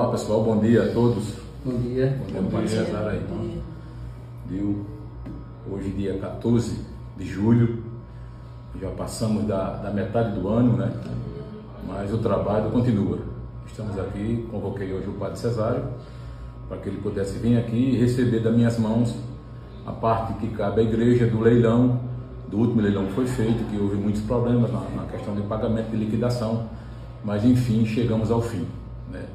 Olá pessoal, bom dia a todos. Bom dia. Bom dia, Padre Cesar aí. Deu hoje dia 14 de julho, já passamos da, da metade do ano, né? Mas o trabalho continua. Estamos aqui, convoquei hoje o Padre Cesário para que ele pudesse vir aqui e receber das minhas mãos a parte que cabe à igreja do leilão, do último leilão que foi feito, que houve muitos problemas na, na questão de pagamento de liquidação, mas enfim chegamos ao fim. Né?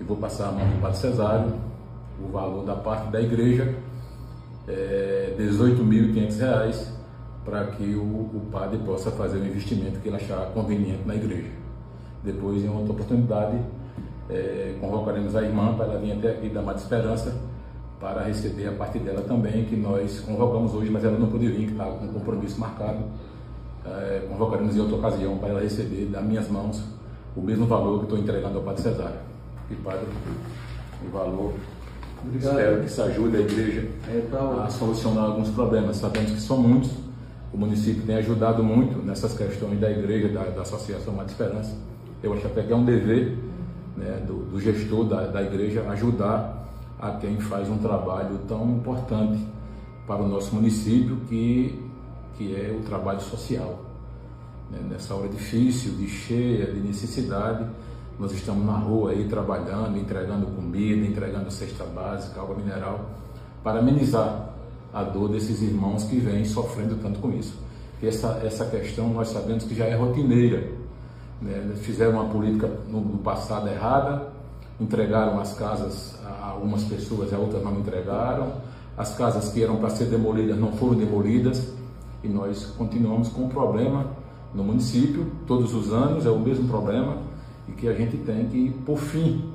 Eu vou passar a mão do Padre Cesário, o valor da parte da igreja é R$ 18.500 para que o, o, padre possa fazer o investimento que ele achar conveniente na igreja. Depois, em outra oportunidade, é, convocaremos a irmã para ela vir até aqui da Mata Esperança para receber a parte dela também, que nós convocamos hoje, mas ela não pôde vir, que está com um compromisso marcado. É, convocaremos em outra ocasião para ela receber das minhas mãos o mesmo valor que estou entregando ao Padre Cesário. E Padre, o valor Obrigado. Espero que isso ajude a igreja é, a solucionar alguns problemas. Sabemos que são muitos. O município tem ajudado muito nessas questões da igreja, da, da Associação Mata Esperança. Eu acho até que é um dever né, do, do, gestor da, da igreja ajudar a quem faz um trabalho tão importante para o nosso município, que, que é o trabalho social. Né, nessa hora difícil, de cheia, de necessidade, nós estamos na rua aí trabalhando, entregando comida, entregando cesta básica, água mineral, para amenizar a dor desses irmãos que vêm sofrendo tanto com isso. Essa, essa questão nós sabemos que já é rotineira. Né? Fizeram uma política no, no passado errada, entregaram as casas a algumas pessoas, a outras não entregaram. As casas que eram para ser demolidas não foram demolidas e nós continuamos com o problema no município, todos os anos é o mesmo problema e que a gente tem que pôr fim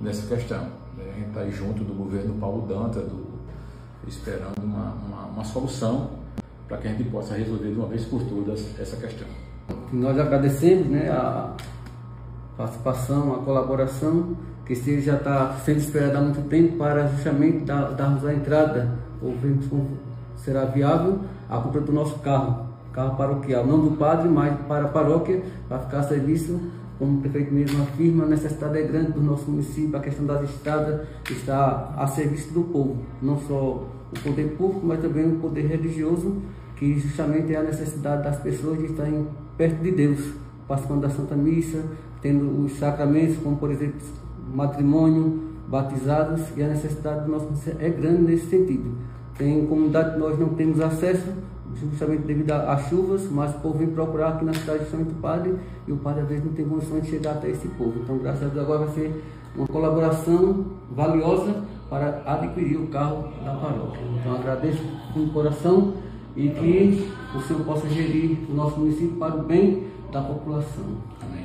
nessa questão. Né? A gente está junto do governo Paulo Danta, do, esperando uma, uma, uma solução para que a gente possa resolver de uma vez por todas essa questão. Nós agradecemos né, a participação, a colaboração, que se já está sendo esperado há muito tempo para justamente dar, darmos a entrada, ou vermos como será viável a compra do nosso carro, carro paroquial, não do padre, mas para a paróquia, para ficar a serviço como o prefeito mesmo afirma, a necessidade é grande do nosso município, a questão das estradas está a serviço do povo, não só o poder público, mas também o poder religioso, que justamente é a necessidade das pessoas de estarem perto de Deus, participando da Santa Missa, tendo os sacramentos, como por exemplo matrimônio, batizados, e a necessidade do nosso município é grande nesse sentido. Tem comunidade que nós não temos acesso, justamente devido às chuvas, mas o povo vem procurar aqui na cidade justamente o padre, e o padre às vezes não tem condições de chegar até esse povo. Então, graças a Deus, agora vai ser uma colaboração valiosa para adquirir o carro da paróquia. Então, agradeço com o coração e que o Senhor possa gerir o nosso município para o bem da população. Amém.